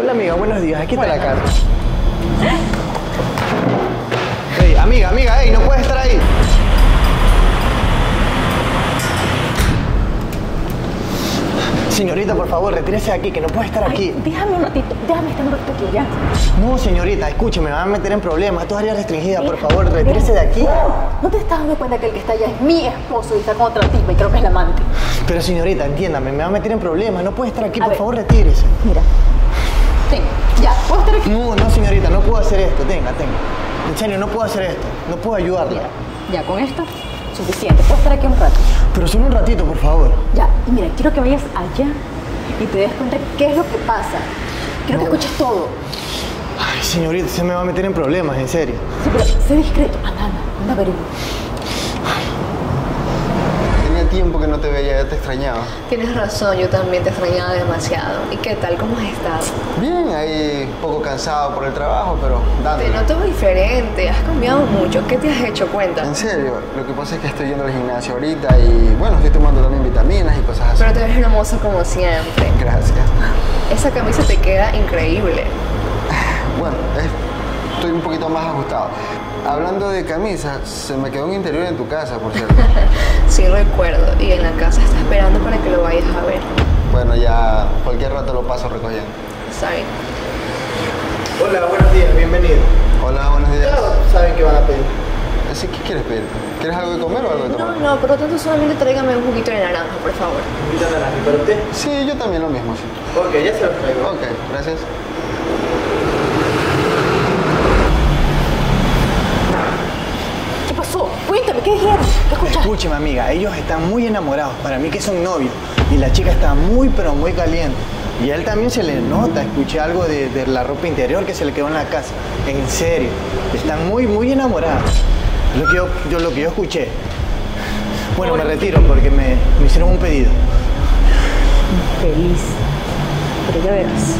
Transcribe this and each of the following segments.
Hola amiga, buenos días. Aquí está la carta. Hey, amiga, amiga, hey, no puedes estar ahí. Señorita, por favor, retírese de aquí, que no puede estar aquí. Déjame un ratito, déjame estar un ratito aquí, ya. No, señorita, escúcheme, me van a meter en problemas. Esto es área restringida, por favor, retírese de aquí. ¿No te estás dando cuenta que el que está allá es mi esposo y está con otra tipa y creo que es la amante? Pero señorita, entiéndame, me va a meter en problemas. No puede estar aquí, A por ver. favor, retírese. Mira. Puedo hacer esto. Tenga, tenga. En serio, no puedo hacer esto. No puedo ayudarla. Mira, ya con esto, suficiente. Puedo estar aquí un rato. Pero solo un ratito, por favor. Ya, y mira, quiero que vayas allá y te des cuenta qué es lo que pasa. Quiero que escuches todo. Ay, señorita, se me va a meter en problemas, en serio. Sí, pero sé discreto. Anda, anda, anda, averigua. Tiempo que no te veía, ya te extrañaba. Tienes razón, yo también te extrañaba demasiado. ¿Y qué tal? ¿Cómo has estado? Bien, ahí poco cansado por el trabajo, pero Te dándole. noto diferente, has cambiado mucho. ¿Qué te has hecho? Cuenta. En serio, lo que pasa es que estoy yendo al gimnasio ahorita y bueno, estoy tomando también vitaminas y cosas así. Pero te ves hermoso como siempre. Gracias. Esa camisa te queda increíble. Bueno, es- estoy un poquito más ajustado. Hablando de camisas, se me quedó un interior en tu casa, por cierto. Sí recuerdo. Y en la casa está esperando para que lo vayas a ver. bueno, ya cualquier rato lo paso recogiendo. ¿Sabes? Hola, buenos días, bienvenido. Hola, buenos días. Ya saben qué van a pedir. Así, ¿qué quieres pedir? ¿Quieres algo de comer o algo de No, tomar? no, por lo tanto solamente tráigame un juguito de naranja, por favor. ¿Y para usted? Sí, yo también lo mismo, sí. Ok, ya se lo traigo. Ok, gracias. ¿Qué pasó? Cuéntame, Escúcheme, amiga, ellos están muy enamorados. Para mí que son novios. Y la chica está muy, pero muy caliente. Y a él también se le nota. Escuché algo de, de la ropa interior que se le quedó en la casa. En serio. Están muy, muy enamorados. Lo que yo, yo- lo que yo escuché. Bueno, me retiro porque me, me hicieron un pedido. Feliz. Pero ya verás.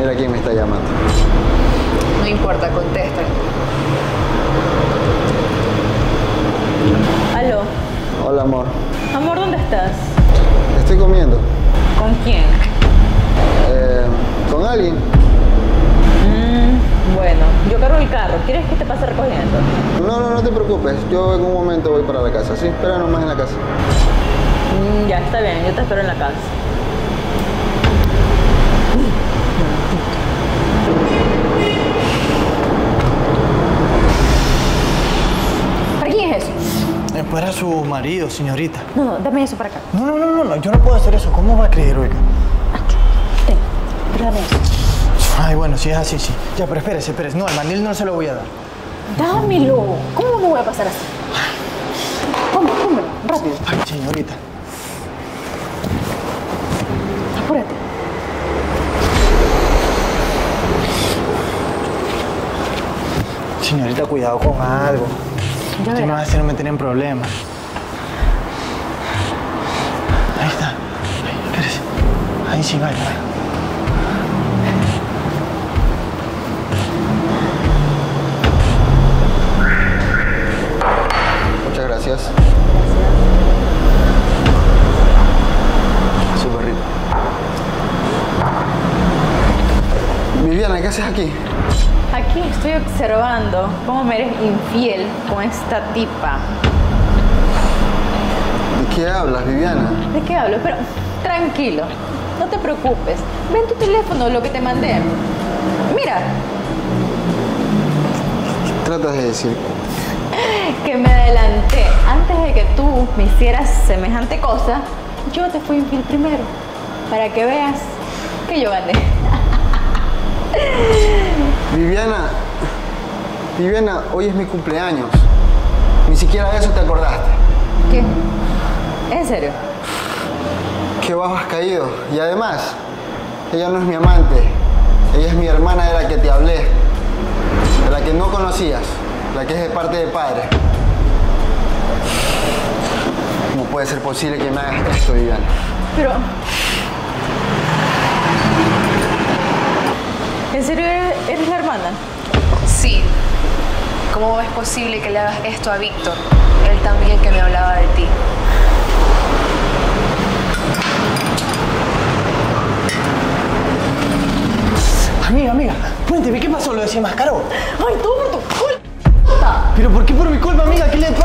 Mira quién me está llamando. No importa, contesta. Aló. Hola, amor. Amor, ¿dónde estás? Estoy comiendo. ¿Con quién? Eh, ¿Con alguien? Mm, bueno, yo cargo el carro. ¿Quieres que te pase recogiendo? No, no, no te preocupes. Yo en un momento voy para la casa. Sí, espera nomás en la casa. Mm, ya, está bien. Yo te espero en la casa. ¿Para quién es eso? Es para su marido, señorita. No, no, dame eso para acá. No, no, no, no, no, yo no puedo hacer eso. ¿Cómo va a creer, oiga? Ten, pero dame eso. Ay, bueno, si es así, sí. Ya, pero espérese, espérese. No, al mandil no se lo voy a dar. Dámelo. ¿Cómo no voy a pasar así? Vamos, cómelo, rápido. Ay, señorita. Apúrate. Señorita, cuidado con algo. Ya Usted me va a verás. hacer meter en problemas. Ahí está. Ay, espérese. Ahí sí, vaya. Viviana, ¿qué haces aquí? Aquí estoy observando cómo me eres infiel con esta tipa. ¿De qué hablas, Viviana? ¿De qué hablo? Pero tranquilo, no te preocupes. Ven tu teléfono, lo que te mandé. Mira, Tratas de decir. que me adelanté. Antes de que tú me hicieras semejante cosa, yo te fui infiel primero. Para que veas que yo gané. Viviana, Viviana, hoy es mi cumpleaños. Ni siquiera de eso te acordaste. ¿Qué? ¿En serio? Qué bajo has caído. Y además, ella no es mi amante. Ella es mi hermana de la que te hablé. De la que no conocías. La que es de parte de padre. ¿Cómo puede ser posible que me hagas esto, Viviana? Pero. ¿En serio eres, eres la hermana? Sí, ¿Cómo es posible que le hagas esto a Víctor? Él también que me hablaba de ti. Amiga, amiga, cuénteme, ¿qué pasó? ¿Lo desenmascaró? ¡Ay, tú por tu culpa! ¿Pero por qué por mi culpa, amiga? ¿Qué le?